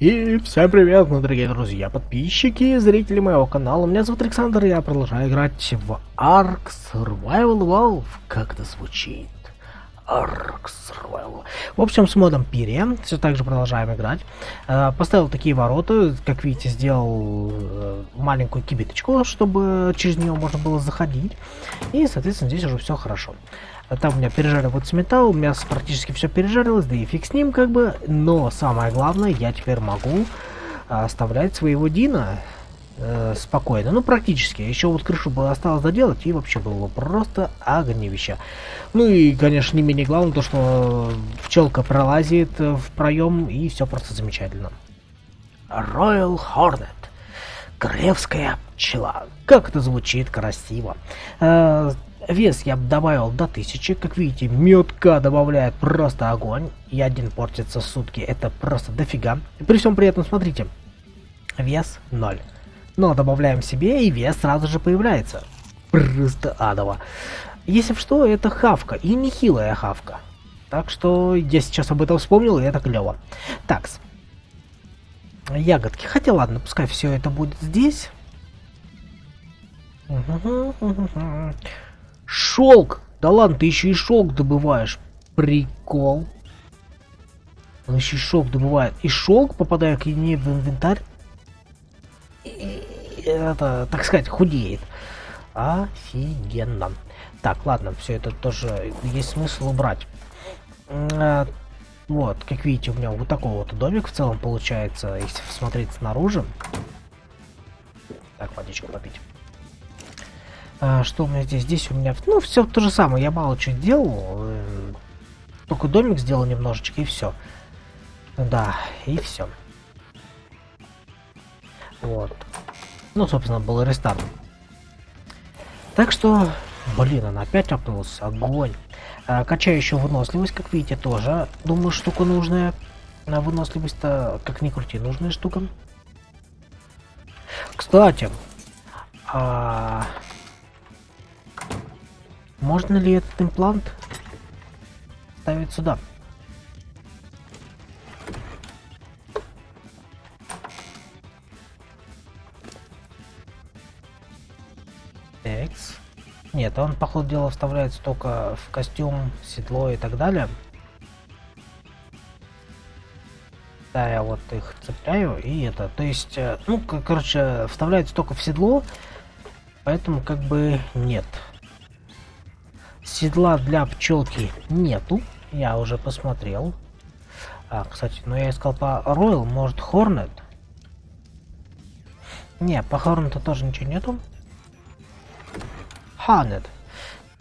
И всем привет, мои дорогие друзья, подписчики и зрители моего канала. Меня зовут Александр, и я продолжаю играть в Ark Survival Evolve. Как это звучит? Ark Survival. В общем, с модом Пире. Все так же продолжаем играть. Э, поставил такие ворота. Как видите, сделал э, маленькую кибиточку, чтобы через нее можно было заходить. И, соответственно, здесь уже все хорошо. А там у меня пережаривается металл, у меня практически все пережарилось, да и фиг с ним как бы. Но самое главное, я теперь могу а, оставлять своего Дина э, спокойно. Ну, практически. Еще вот крышу бы осталось доделать, и вообще было бы просто огневище. Ну и, конечно, не менее главное, то, что пчелка пролазит в проем, и все просто замечательно. Royal Hornet. Королевская пчела. Как это звучит красиво. Э, Вес я добавил до 1000. Как видите, медка добавляет просто огонь. И один портится сутки. Это просто дофига. При всем при этом, смотрите. Вес 0. Но добавляем себе, и вес сразу же появляется. Просто адово. Если что, это хавка. И нехилая хавка. Так что я сейчас об этом вспомнил, и это клево. Такс. Ягодки. Хотя ладно, пускай все это будет здесь. Шелк! Да ладно, ты еще и шелк добываешь. Прикол. Он еще и шелк добывает. И шелк, попадая к ней в инвентарь, и это, так сказать, худеет. Офигенно. Так, ладно, все это тоже есть смысл убрать. Вот, как видите, у меня вот такой вот домик в целом получается, если смотреть снаружи. Так, водичку попить. А, что у меня здесь? Здесь у меня... Ну, все то же самое. Я мало что делал. Э, только домик сделал немножечко, и все. Да, и все. Вот. Ну, собственно, был рестарт. Так что... Блин, она опять апнулась. Огонь. А, качаю еще выносливость, как видите, тоже. Думаю, штука нужная. На выносливость-то, как ни крути, нужная штука. Кстати, а, можно ли этот имплант ставить сюда? Нет, он, по ходу дела, вставляется только в костюм, седло и так далее. Да, я вот их цепляю, и это, то есть, э, ну, короче, вставляется только в седло, поэтому как бы нет. Седла для пчелки нету. Я уже посмотрел. А, кстати, но я искал по Royal, может Hornet? Не, по Hornet тоже ничего нету. Hornet.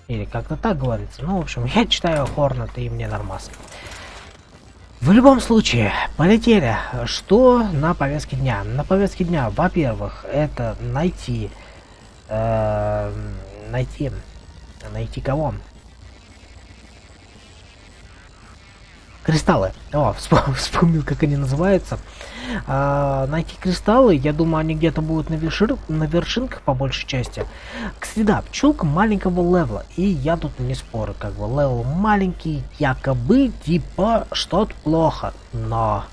Или как-то так говорится. Ну, в общем, я читаю Hornet и мне нормас. В любом случае, полетели. Что на повестке дня? На повестке дня, во-первых, это найти... Э, найти Найти кого? Кристаллы. О, вспомнил, как они называются. А, найти кристаллы, я думаю, они где-то будут на, вершир... на вершинках по большей части. Кстати, да, пчелка маленького level а. И я тут не спорю, как бы level маленький, якобы, типа, что-то плохо. Но,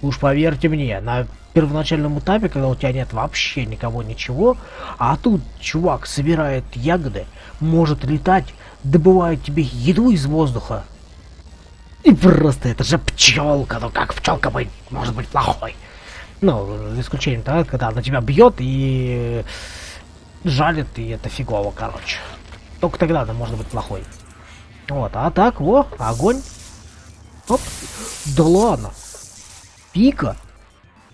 уж поверьте мне, на первоначальном этапе, когда у тебя нет вообще никого, ничего, а тут чувак собирает ягоды, может летать, добывает тебе еду из воздуха. И просто это же пчелка, ну как пчелка быть, может быть плохой. Ну, за исключением того, когда она тебя бьет и жалит, и это фигово, короче. Только тогда она может быть плохой. Вот, а так, во, огонь. Оп. Да ладно. Пика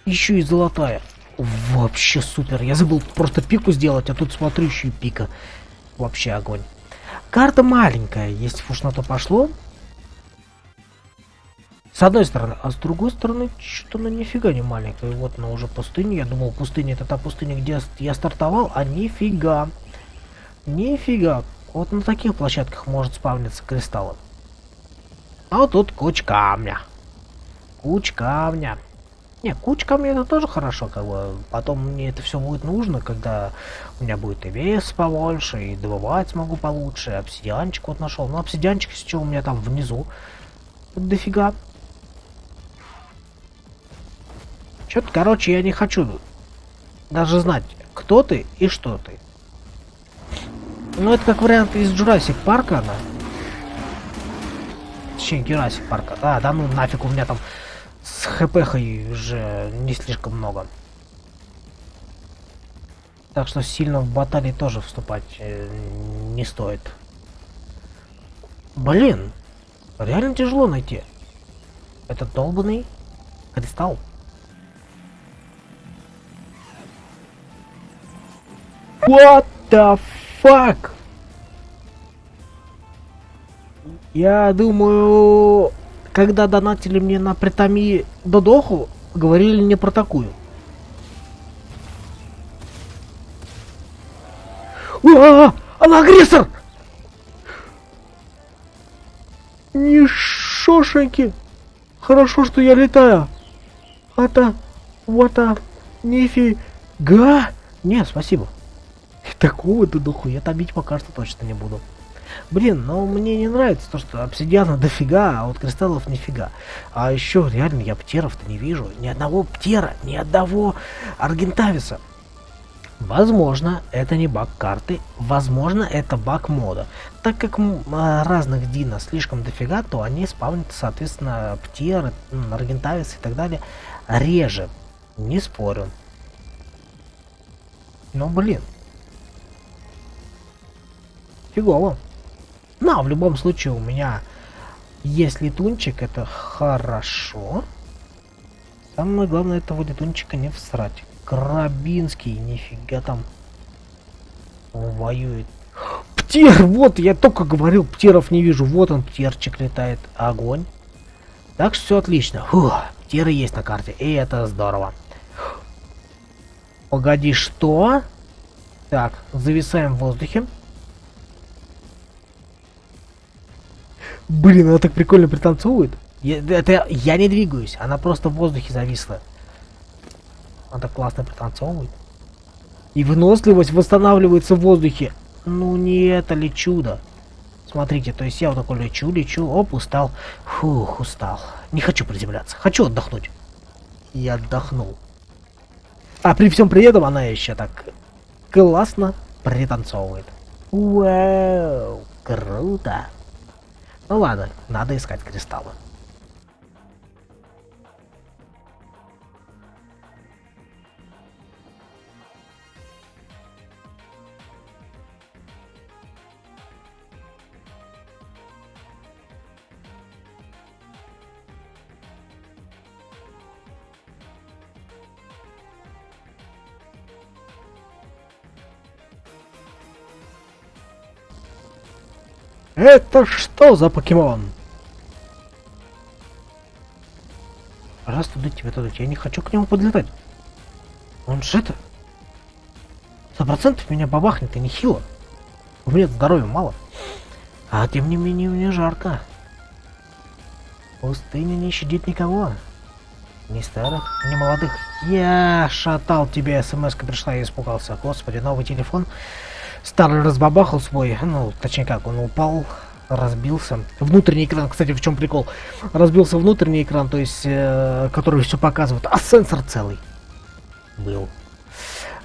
еще и золотая. Вообще супер. Я забыл просто пику сделать, а тут смотрю еще и пика. Вообще огонь. Карта маленькая, если уж на то пошло. С одной стороны, а с другой стороны, что-то она нифига не маленькая. Вот она уже пустыня. Я думал, пустыня это та пустыня, где я стартовал, а нифига. Нифига. Вот на таких площадках может спавниться кристаллы. А вот тут куча камня. Куча камня. Не, кучка мне это тоже хорошо, как бы. Потом мне это все будет нужно, когда у меня будет и вес побольше, и добывать смогу получше, обсидианчик вот нашел. Ну, обсидианчик сейчас у меня там внизу. Дофига. Что-то, короче, я не хочу даже знать, кто ты и что ты. Ну, это как вариант из Jurassic Парка, она. Точнее, Jurassic Парка. Да, да ну нафиг, у меня там с хпхой уже не слишком много. Так что сильно в баталии тоже вступать э, не стоит. Блин, реально тяжело найти. Этот долбанный кристалл. What the fuck? Я думаю, когда донатили мне на притоми Додоху, говорили не про такую. А, она агрессор! Нишошеньки! Хорошо, что я летаю. Это, вот, а, нифига. Не, спасибо. Такого-то духу я томить пока что точно не буду. Блин, но мне не нравится то, что обсидиана дофига, а вот кристаллов нифига. А еще реально я птеров-то не вижу. Ни одного птера, ни одного аргентависа. Возможно, это не баг карты, возможно, это баг мода. Так как а, разных дина слишком дофига, то они спавнят, соответственно, птеры, аргентависы и так далее реже. Не спорю. Но, блин. Фигово. Но в любом случае у меня есть летунчик, это хорошо. Самое главное этого летунчика не всрать. Карабинский, нифига там воюет. Птер, вот, я только говорил, птеров не вижу. Вот он, птерчик летает. Огонь. Так что все отлично. Фух, птеры есть на карте, и это здорово. Погоди, что? Так, зависаем в воздухе. Блин, она так прикольно пританцовывает. Я, это я не двигаюсь, она просто в воздухе зависла. Она так классно пританцовывает. И выносливость восстанавливается в воздухе. Ну не это ли чудо? Смотрите, то есть я вот такой лечу, лечу, оп, устал. Фух, устал. Не хочу приземляться, хочу отдохнуть. И отдохнул. А при всем при этом она еще так классно пританцовывает. Вау, круто. Ну ладно, надо искать кристаллы. Это что за покемон? Раз туда тебе туда, я не хочу к нему подлетать. Он же это... Сто процентов меня бабахнет и нехило. У меня здоровья мало. А тем не менее мне жарко. Пустыня не щадит никого. Ни старых, ни молодых. Я шатал тебе, смс пришла, я испугался. Господи, новый телефон. Старый разбабахал свой, ну, точнее как, он упал, разбился. Внутренний экран, кстати, в чем прикол? Разбился внутренний экран, то есть, э, который все показывает, а сенсор целый был.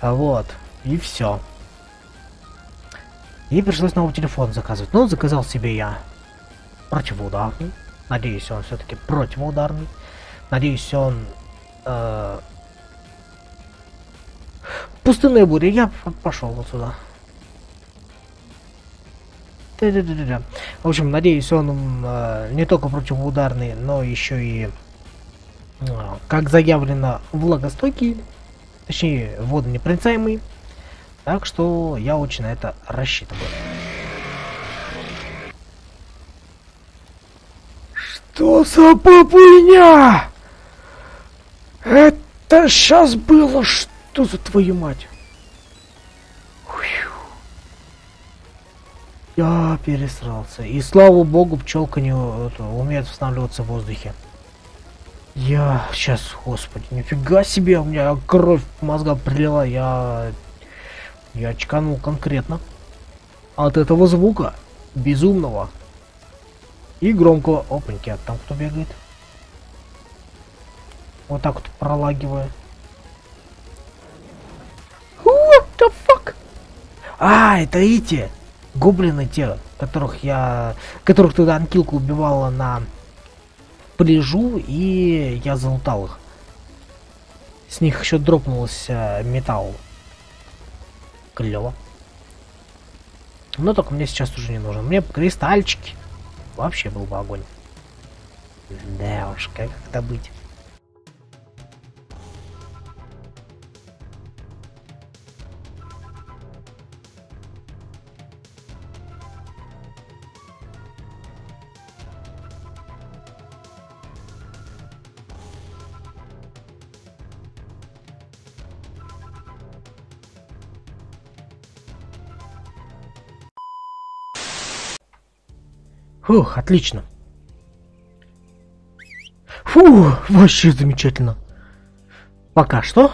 Вот, и все. И пришлось новый телефон заказывать. Ну, заказал себе я противоударный. Надеюсь, он все-таки противоударный. Надеюсь, он... Э, пустынная буря. Я пошел вот сюда. В общем, надеюсь, он э, не только противоударный, но еще и, э, как заявлено, влагостойкий, точнее, водонепроницаемый. Так что я очень на это рассчитываю. Что за попуйня? Это сейчас было что за твою мать? Я пересрался. И слава богу, пчелка не это, умеет восстанавливаться в воздухе. Я сейчас, господи, нифига себе, у меня кровь мозга прилила, я... Я очканул конкретно. От этого звука, безумного. И громкого. Опаньки, а там кто бегает? Вот так вот пролагиваю. What the fuck? А, это эти гоблины те, которых я... Которых туда анкилка убивала на пляжу, и я залутал их. С них еще дропнулся металл. Клево. Но только мне сейчас уже не нужен. Мне кристальчики. Вообще был бы огонь. Да уж, как это быть. Фух, отлично. Фу, вообще замечательно. Пока что.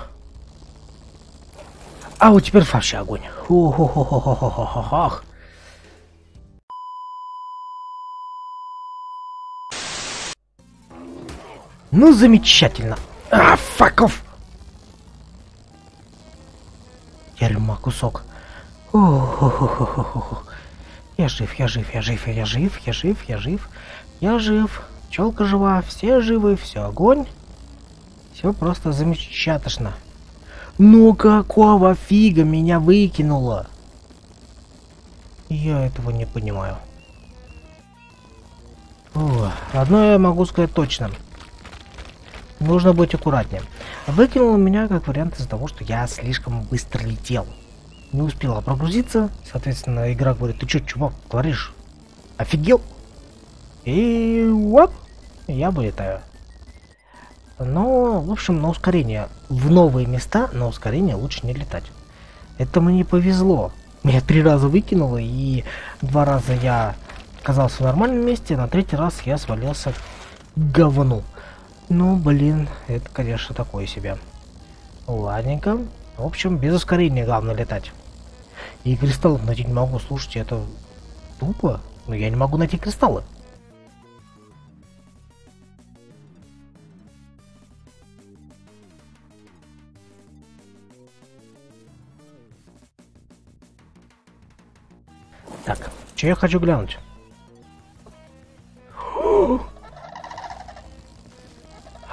А вот теперь вообще огонь. Фу-ху-ху-ху-ху-ху-ху-ху. Ну, замечательно. А, факов. Дерьма кусок. Фу-ху-ху-ху-ху-ху. Я жив, я жив, я жив, я жив, я жив, я жив, я жив. Пчелка жива, все живы, все огонь. Все просто замечательно. Ну какого фига меня выкинуло? Я этого не понимаю. О, одно я могу сказать точно. Нужно быть аккуратнее. Выкинуло меня как вариант из-за того, что я слишком быстро летел не успела прогрузиться. Соответственно, игра говорит, ты что, чувак, творишь? Офигел? И вот, я вылетаю. Но, в общем, на ускорение. В новые места на ускорение лучше не летать. Это мне повезло. Меня три раза выкинуло, и два раза я оказался в нормальном месте, на третий раз я свалился к говну. Ну, блин, это, конечно, такое себе. Ладненько. В общем, без ускорения главное летать. И кристаллов найти не могу. Слушайте, это тупо. Но я не могу найти кристаллы. Так, что я хочу глянуть?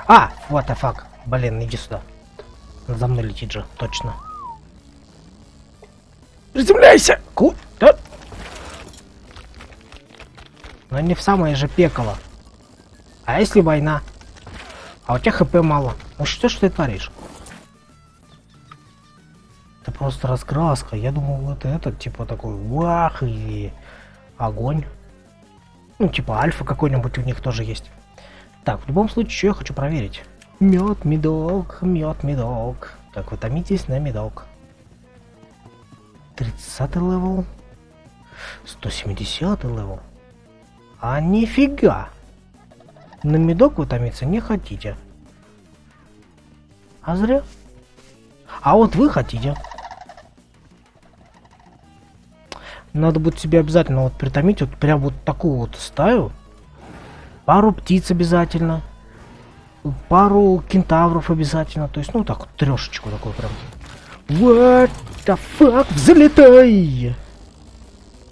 А, what the fuck. Блин, иди сюда. За мной летит же, точно. Приземляйся! Куда? Но не в самое же пекало. А если война? А у тебя хп мало. Ну что ж ты творишь? Это просто раскраска. Я думал, вот этот, типа, такой вах и огонь. Ну, типа альфа какой-нибудь у них тоже есть. Так, в любом случае, что я хочу проверить? Мед, медок, мед, медок. Так, вы томитесь на медок. 30 level. 170 level. А нифига! На медок вы томиться не хотите. А зря. А вот вы хотите. Надо будет себе обязательно вот притомить вот прям вот такую вот стаю. Пару птиц обязательно. Пару кентавров обязательно. То есть, ну так, трешечку такой прям. What the fuck? Взлетай!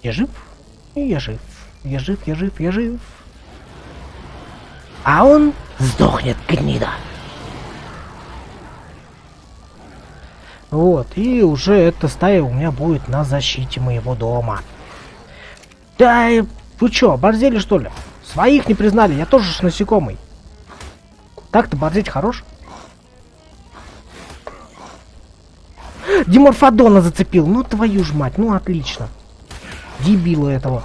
Я жив? Я жив. Я жив, я жив, я жив. А он сдохнет, гнида. Вот, и уже эта стая у меня будет на защите моего дома. Да, вы чё, оборзели что ли? Своих не признали, я тоже ж насекомый. Так-то борзеть хорош. Диморфодона зацепил. Ну твою ж мать, ну отлично. Дебила этого.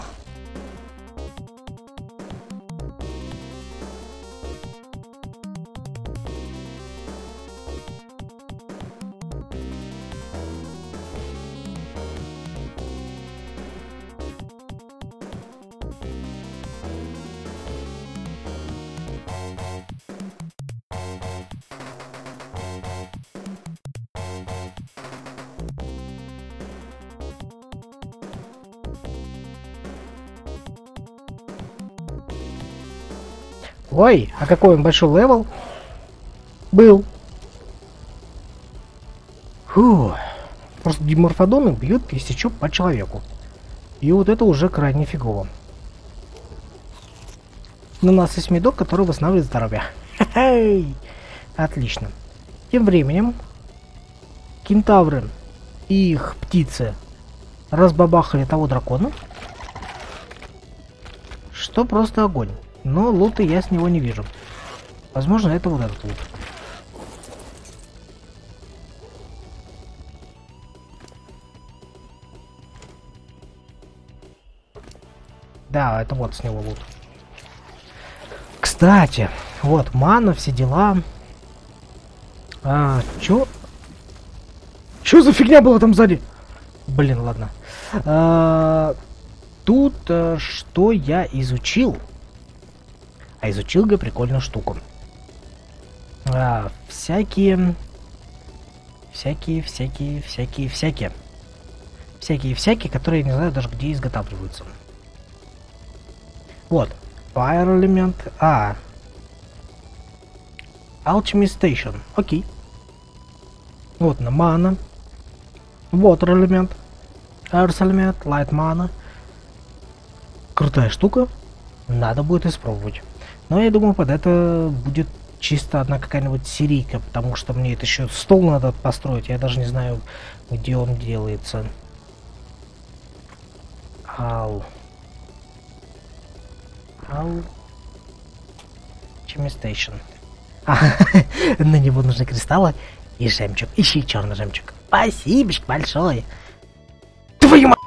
Ой, а какой он большой level? Был. Фу. Просто диморфодоны бьют, если что, по человеку. И вот это уже крайне фигово. Но у нас есть медок, который восстанавливает здоровье. Отлично. Тем временем кентавры и их птицы разбабахали того дракона. Что просто огонь. Но лута я с него не вижу. Возможно, это вот этот лут. Да, это вот с него лут. Кстати, вот, мана, все дела. А, чё? Чё за фигня была там сзади? Блин, ладно. А, тут а, что я изучил? А изучил я прикольную штуку. А, всякие... Всякие, всякие, всякие, всякие. Всякие-всякие, которые я не знаю даже где изготавливаются. Вот. Fire элемент. А. Alchemy Station. Окей. Вот на мана. Water элемент. Earth элемент. Light mana. Крутая штука. Надо будет испробовать. Но я думаю, под это будет чисто одна какая-нибудь серийка, потому что мне это еще стол надо построить. Я даже не знаю, где он делается. Ау. Ау. Чемистейшн. А, на него нужны кристаллы и жемчуг. Ищи черный жемчуг. Спасибо большое. Твою мать!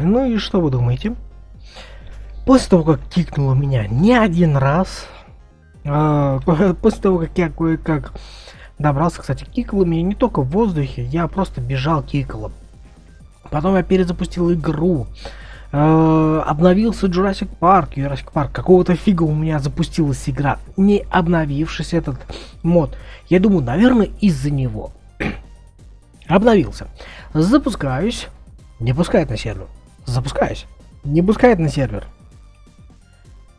Ну и что вы думаете? После того, как кикнуло меня не один раз, э, после того, как я кое-как добрался, кстати, кикало меня не только в воздухе, я просто бежал кикало. Потом я перезапустил игру, э, обновился Jurassic Park, Jurassic Park, какого-то фига у меня запустилась игра, не обновившись этот мод. Я думаю, наверное, из-за него. Обновился. Запускаюсь, не пускает на сервер. Запускаюсь. Не пускает на сервер.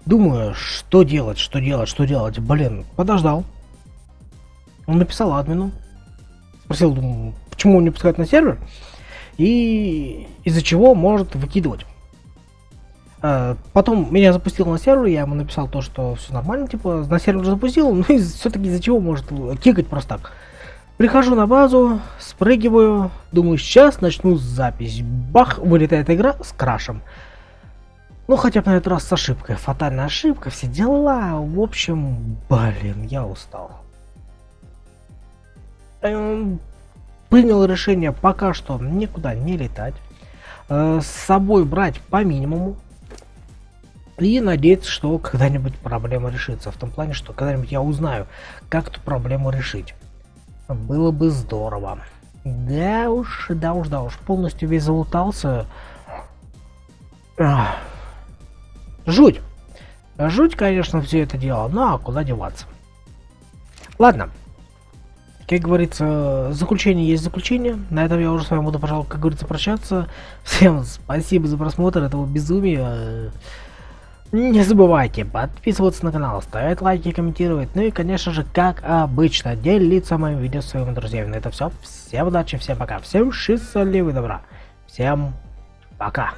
Думаю, что делать, что делать, что делать. Блин, подождал. Он написал админу. Спросил, думаю, почему он не пускает на сервер. И из-за чего может выкидывать. А, потом меня запустил на сервер, я ему написал то, что все нормально, типа, на сервер запустил, но все-таки из-за чего может кикать просто так. Прихожу на базу, спрыгиваю, думаю, сейчас начну запись. Бах, вылетает игра с крашем. Ну, хотя бы на этот раз с ошибкой. Фатальная ошибка, все дела. В общем, блин, я устал. Эм, принял решение пока что никуда не летать. Э, с собой брать по минимуму. И надеяться, что когда-нибудь проблема решится. В том плане, что когда-нибудь я узнаю, как эту проблему решить. Было бы здорово. Да уж, да уж, да уж. Полностью весь залутался. Жуть. Жуть, конечно, все это дело. А куда деваться? Ладно. Как говорится, заключение есть заключение. На этом я уже с вами буду, пожалуй, как говорится, прощаться. Всем спасибо за просмотр этого безумия. Не забывайте подписываться на канал, ставить лайки, комментировать, ну и конечно же, как обычно, делиться моим видео с своими друзьями. На это все. Всем удачи, всем пока, всем счастливого добра. Всем пока.